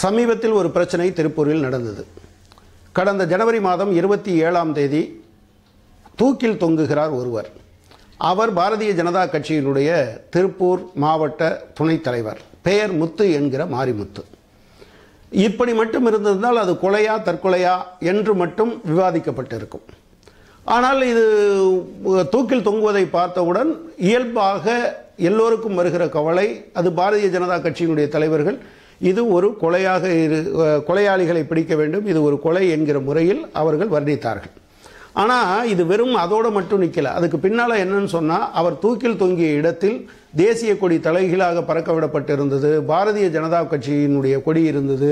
சமீபத்தில் ஒரு பிரச்சனை திருப்பூரில் நடந்தது. கடந்த ஜனவரி மாதம் இருபத்தி ஏழாம் தேதி தூக்கில் தொங்குகிறார் ஒருவர். அவர் பாரதிய ஜனதா கட்சியினுடைய திருப்பூர் மாவட்ட துணைத் தலைவர். பெயர் முத்து என்கிற மாரிமுத்து. இப்படி மட்டும் இருந்திருந்தால் அது கொலையா தற்கொலையா என்று மட்டும் விவாதிக்கப்பட்டிருக்கும். ஆனால் இது தூக்கில் தொங்குவதை பார்த்தவுடன் இயல்பாக எல்லோருக்கும் வருகிற கவலை அது பாரதிய ஜனதா கட்சியினுடைய தலைவர்கள் இது ஒரு கொலையாக இரு கொலையாளிகளை பிடிக்க வேண்டும். இது ஒரு கொலை என்கிற முறையில் அவர்கள் வர்ணித்தார்கள். ஆனால் இது வெறும் அதோடு மட்டும் நிற்கலை அதுக்கு பின்னால் என்னன்னு சொன்னால் அவர் தூக்கில் தொங்கிய இடத்தில் தேசிய கொடி தலைகீழாக பறக்க விடப்பட்டிருந்தது. பாரதிய ஜனதா கட்சியினுடைய கொடி இருந்தது.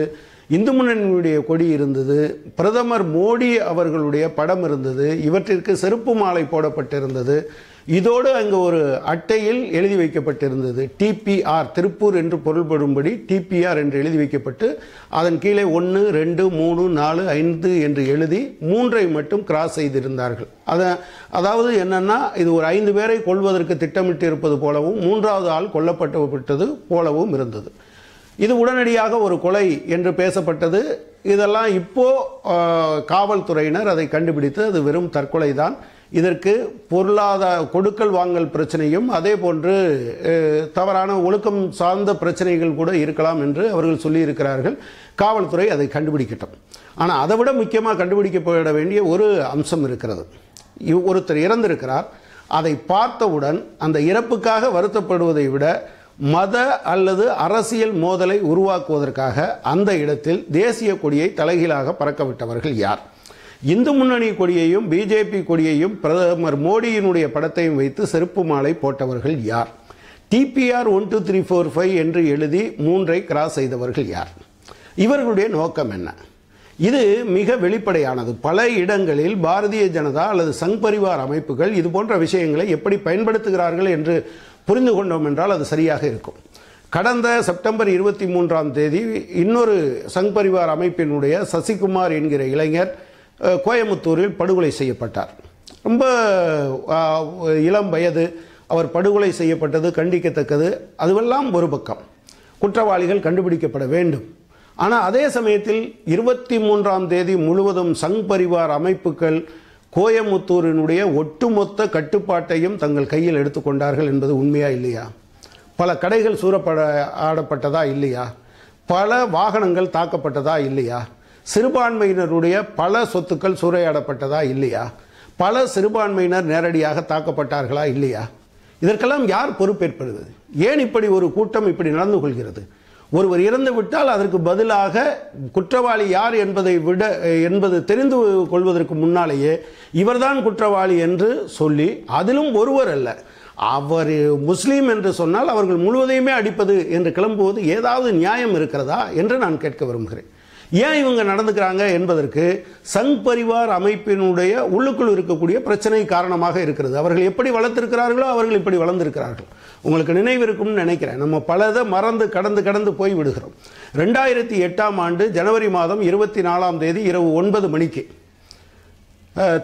இந்து முன்னணியுடைய கொடி இருந்தது பிரதமர் மோடி அவர்களுடைய படம் இருந்தது இவற்றிற்கு செருப்பு மாலை போடப்பட்டிருந்தது. இதோடு அங்கு ஒரு அட்டையில் எழுதி வைக்கப்பட்டிருந்தது. டிபிஆர் திருப்பூர் என்று பொருள்படும்படி டிபிஆர் என்று எழுதி வைக்கப்பட்டு அதன் கீழே ஒன்று ரெண்டு மூணு நாலு ஐந்து என்று எழுதி மூன்றை மட்டும் கிராஸ் செய்திருந்தார்கள். அதை அதாவது என்னன்னா இது ஒரு ஐந்து பேரை கொள்வதற்கு திட்டமிட்டு இருப்பது போலவும் மூன்றாவது ஆள் கொல்லப்பட்டு விட்டது போலவும் இருந்தது. இது உடனடியாக ஒரு கொலை என்று பேசப்பட்டது. இதெல்லாம் இப்போ காவல்துறையினர் அதை கண்டுபிடித்து அது வெறும் தற்கொலை தான் இதற்கு பொருளாதார கொடுக்கல் வாங்கல் பிரச்சனையும் அதே போன்று தவறான ஒழுக்கம் சார்ந்த பிரச்சனைகள் கூட இருக்கலாம் என்று அவர்கள் சொல்லியிருக்கிறார்கள். காவல்துறை அதை கண்டுபிடிக்கட்டும். ஆனால் அதை விட முக்கியமாக கண்டுபிடிக்கப்பட வேண்டிய ஒரு அம்சம் இருக்கிறது. ஒருத்தர் இறந்திருக்கிறார். அதை பார்த்தவுடன் அந்த இறப்புக்காக வருத்தப்படுவதை விட மத அல்லது அரசியல் மோதலை உருவாக்குவதற்காக அந்த இடத்தில் தேசிய கொடியை தலைகீழாக பறக்கவிட்டவர்கள் யார்? இந்து முன்னணி கொடியையும் பிஜேபி கொடியையும் பிரதமர் மோடியினுடைய படத்தையும் வைத்து செருப்பு மாலை போட்டவர்கள் யார்? DPR one two three four five என்று எழுதி மூன்றை கிராஸ் செய்தவர்கள் யார்? இவர்களுடைய நோக்கம் என்ன? இது மிக வெளிப்படையானது. பல இடங்களில் பாரதிய ஜனதா அல்லது சங் பரிவார் அமைப்புகள் இது போன்ற விஷயங்களை எப்படி பயன்படுத்துகிறார்கள் என்று புரிந்து கொண்டோம் என்றால் அது சரியாக இருக்கும். கடந்த செப்டம்பர் இருபத்தி மூன்றாம் தேதி இன்னொரு சங் பரிவார் அமைப்பினுடைய சசிகுமார் என்கிற இளைஞர் கோயமுத்தூரில் படுகொலை செய்யப்பட்டார். ரொம்ப இளம் வயது அவர் படுகொலை செய்யப்பட்டது கண்டிக்கத்தக்கது அதுவெல்லாம் ஒரு பக்கம். குற்றவாளிகள் கண்டுபிடிக்கப்பட வேண்டும். ஆனால் அதே சமயத்தில் இருபத்தி மூன்றாம் தேதி முழுவதும் சங் பரிவார் அமைப்புகள் கோயமுத்தூரினுடைய ஒட்டுமொத்த கட்டுப்பாட்டையும் தங்கள் கையில் எடுத்துக்கொண்டார்கள் என்பது உண்மையா இல்லையா? பல கடைகள் சூறப்பட ஆடப்பட்டதா இல்லையா? பல வாகனங்கள் தாக்கப்பட்டதா இல்லையா? சிறுபான்மையினருடைய பல சொத்துக்கள் சூறையாடப்பட்டதா இல்லையா? பல சிறுபான்மையினர் நேரடியாக தாக்கப்பட்டார்களா இல்லையா? இதற்கெல்லாம் யார் பொறுப்பேற்படுது ஏன் இப்படி ஒரு கூட்டம் இப்படி நடந்து கொள்கிறது? ஒருவர் இறந்து விட்டால் அதற்கு பதிலாக குற்றவாளி யார் என்பதை விட என்பது தெரிந்து கொள்வதற்கு முன்னாலேயே இவர்தான் குற்றவாளி என்று சொல்லி அதிலும் ஒருவர் அல்ல. அவர் முஸ்லீம் என்று சொன்னால் அவர்கள் முழுவதையுமே அடிப்பது என்று கிளம்புவது ஏதாவது நியாயம் இருக்கிறதா என்று நான் கேட்க விரும்புகிறேன். ஏன் இவங்க நடந்துக்கிறாங்க என்பதற்கு சங் பரிவார் அமைப்பினுடைய உள்ளுக்குள் இருக்கக்கூடிய பிரச்சனை காரணமாக இருக்கிறது. அவர்கள் எப்படி வளர்த்திருக்கிறார்களோ அவர்கள் இப்படி வளர்ந்திருக்கிறார்கள். உங்களுக்கு நினைவு இருக்கும்னு நினைக்கிறேன். நம்ம பலதை மறந்து கடந்து கடந்து போய் விடுகிறோம். ரெண்டாயிரத்தி எட்டாம் ஆண்டு ஜனவரி மாதம் இருபத்தி நாலாம் தேதி இரவு ஒன்பது மணிக்கு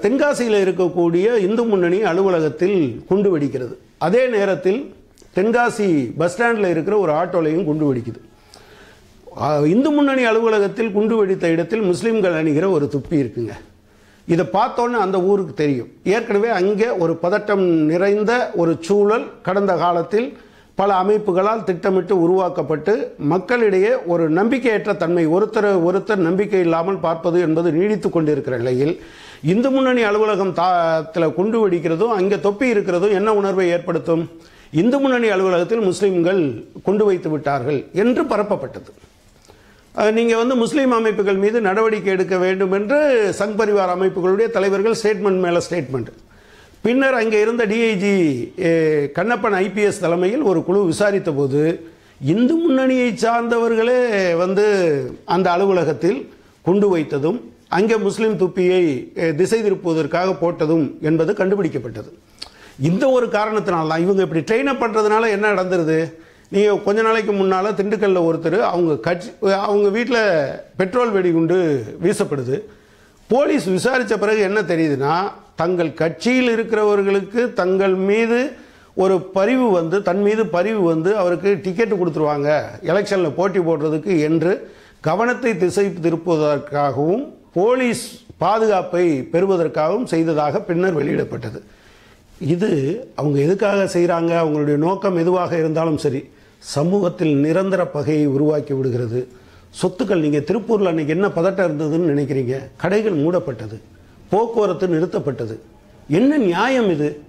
தென்காசியில் இருக்கக்கூடிய இந்து முன்னணி அலுவலகத்தில் குண்டு வெடிக்கிறது. அதே நேரத்தில் தென்காசி பஸ் ஸ்டாண்டில் இருக்கிற ஒரு ஆட்டோலையும் குண்டு வெடிக்குது. இந்து முன்னணி அலுவலகத்தில் குண்டு வெடித்த இடத்தில் முஸ்லீம்கள் அணிகிற ஒரு துப்பி இருக்குங்க. இதை பார்த்தோன்னே அந்த ஊருக்கு தெரியும். ஏற்கனவே அங்கே ஒரு பதட்டம் நிறைந்த ஒரு சூழல் கடந்த காலத்தில் பல அமைப்புகளால் திட்டமிட்டு உருவாக்கப்பட்டு மக்களிடையே ஒரு நம்பிக்கையற்ற தன்மை ஒருத்தர் ஒருத்தர் நம்பிக்கை இல்லாமல் பார்ப்பது என்பது நீடித்து கொண்டிருக்கிற நிலையில் இந்து முன்னணி அலுவலகம் தாத்தில் குண்டு வெடிக்கிறதும் அங்கே தொப்பி இருக்கிறதும் என்ன உணர்வை ஏற்படுத்தும்? இந்து முன்னணி அலுவலகத்தில் முஸ்லீம்கள் கொண்டு வைத்து விட்டார்கள் என்று பரப்பப்பட்டது. நீங்கள் வந்து முஸ்லீம் அமைப்புகள் மீது நடவடிக்கை எடுக்க வேண்டும் என்று சங் பரிவார் அமைப்புகளுடைய தலைவர்கள் ஸ்டேட்மெண்ட் மேலே ஸ்டேட்மெண்ட் பின்னர் அங்கே இருந்த டிஐஜி கண்ணப்பன் ஐபிஎஸ் தலைமையில் ஒரு குழு விசாரித்த போது இந்து முன்னணியை சார்ந்தவர்களே வந்து அந்த அலுவலகத்தில் குண்டு வைத்ததும் அங்கே முஸ்லீம் துப்பியை திசை திருப்புவதற்காக போட்டதும் என்பது கண்டுபிடிக்கப்பட்டது. இந்த ஒரு காரணத்தினால்தான் இவங்க இப்படி ட்ரெயின் அப் பண்ணுறதுனால என்ன நடந்துருது? நீங்கள் கொஞ்ச நாளைக்கு முன்னால் திண்டுக்கல்லில் ஒருத்தர் அவங்க கட்சி அவங்க வீட்டில் பெட்ரோல் வெடிகுண்டு வீசப்படுது. போலீஸ் விசாரித்த பிறகு என்ன தெரியுதுன்னா தங்கள் கட்சியில் இருக்கிறவர்களுக்கு தங்கள் மீது ஒரு பரிவு வந்து தன் மீது பரிவு வந்து அவருக்கு டிக்கெட் கொடுத்துருவாங்க. எலெக்ஷனில் போட்டி போடுறதுக்கு என்று கவனத்தை திசை திருப்புவதற்காகவும் போலீஸ் பாதுகாப்பை பெறுவதற்காகவும் செய்ததாக பின்னர் வெளியிடப்பட்டது. இது அவங்க எதுக்காக செய்கிறாங்க அவங்களுடைய நோக்கம் எதுவாக இருந்தாலும் சரி சமூகத்தில் நிரந்தர பகையை உருவாக்கி விடுகிறது. சொத்துக்கள் நீங்கள் திருப்பூரில் அன்றைக்கி என்ன பதட்டம் இருந்ததுன்னு நினைக்கிறீங்க? கடைகள் மூடப்பட்டது போக்குவரத்து நிறுத்தப்பட்டது. என்ன நியாயம் இது?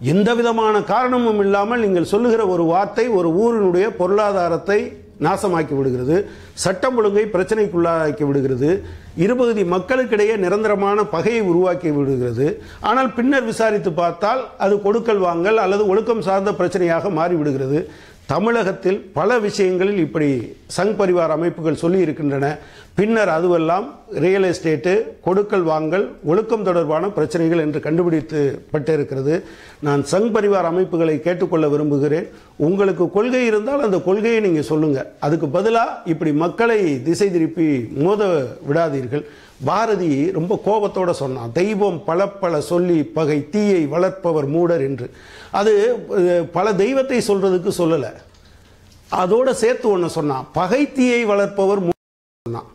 எந்த விதமான காரணமும் இல்லாமல் நீங்கள் சொல்லுகிற ஒரு வார்த்தை ஒரு ஊரினுடைய பொருளாதாரத்தை நாசமாக்கி விடுகிறது சட்டம் ஒழுங்கை பிரச்சனைக்குள்ளாக்கி விடுகிறது இருபகுதி மக்களுக்கிடையே நிரந்தரமான பகையை உருவாக்கி விடுகிறது. ஆனால் பின்னர் விசாரித்து பார்த்தால் அது கொடுக்கல் வாங்கல் அல்லது ஒழுக்கம் சார்ந்த பிரச்சனையாக மாறிவிடுகிறது. தமிழகத்தில் பல விஷயங்களில் இப்படி சங் பரிவார் அமைப்புகள் சொல்லி இருக்கின்றன. பின்னர் அதுவெல்லாம் ரியல் எஸ்டேட்டு கொடுக்கல் வாங்கல் ஒழுக்கம் தொடர்பான பிரச்சனைகள் என்று கண்டுபிடித்துப்பட்டிருக்கிறது. நான் சங் பரிவார் அமைப்புகளை கேட்டுக்கொள்ள விரும்புகிறேன். உங்களுக்கு கொள்கை இருந்தால் அந்த கொள்கையை நீங்கள் சொல்லுங்கள் அதுக்கு பதிலாக இப்படி மக்களை திசை திருப்பி மோத விடாதீர்கள். பாரதி ரொம்ப கோபத்தோட சொன்னான் தெய்வம் பல பல சொல்லி பகை தீயை வளர்ப்பவர் மூடர் என்று. அது பல தெய்வத்தை சொல்றதுக்கு சொல்லலை. அதோட சேர்த்து ஒன்று சொன்னான் பகை தீயை வளர்ப்பவர் சொன்னான்.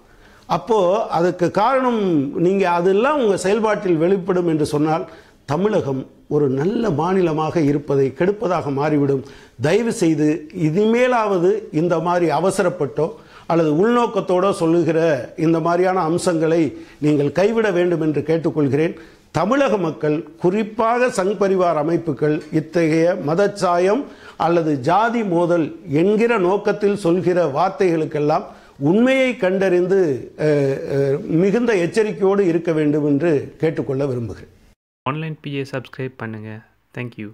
அப்போ அதுக்கு காரணம் நீங்க அதெல்லாம் உங்க செயல்பாட்டில் வெளிப்படும் என்று சொன்னால் தமிழகம் ஒரு நல்ல மாநிலமாக இருப்பதை கெடுப்பதாக மாறிவிடும். தயவு செய்து இனிமேலாவது இந்த மாதிரி அவசரப்பட்டோ அல்லது உள்நோக்கத்தோட சொல்லுகிற இந்த மாதிரியான அம்சங்களை நீங்கள் கைவிட வேண்டும் என்று கேட்டுக்கொள்கிறேன். தமிழக மக்கள் குறிப்பாக சங் பரிவார் அமைப்புகள் இத்தகைய மதச்சாயம் அல்லது ஜாதி மோதல் என்கிற நோக்கத்தில் சொல்கிற வார்த்தைகளுக்கெல்லாம் உண்மையை கண்டறிந்து மிகுந்த எச்சரிக்கையோடு இருக்க வேண்டும் என்று கேட்டுக்கொள்ள விரும்புகிறேன். ஆன்லைன் பிஏ சப்ஸ்கிரைப் பண்ணுங்கள் தேங்க்யூ